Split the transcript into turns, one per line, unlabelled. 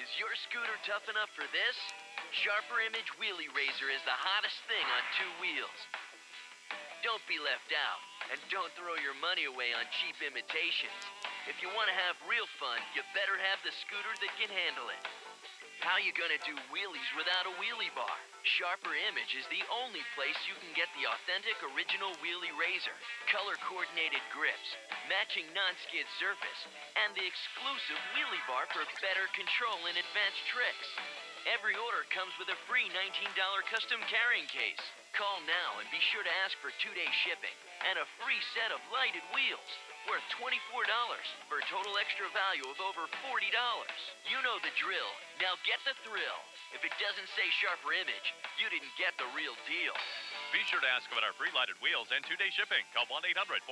Is your scooter tough enough for this? Sharper Image Wheel-e Razor is the hottest thing on two wheels. Don't be left out, and don't throw your money away on cheap imitations. If you want to have real fun, you better have the scooter that can handle it. How you gonna do wheelies without a wheelie bar? Sharper Image is the only place you can get the authentic original Wheel-e Razor, color coordinated grips, matching non-skid surface, and the exclusive wheelie bar for better control and advanced tricks. Every order comes with a free $19 custom carrying case. Call now and be sure to ask for two-day shipping and a free set of lighted wheels worth $24 for a total extra value of over $40. You know the drill. Now get the thrill. If it doesn't say Sharper Image, you didn't get the real deal.
Be sure to ask about our free lighted wheels and two day shipping. Call 1 800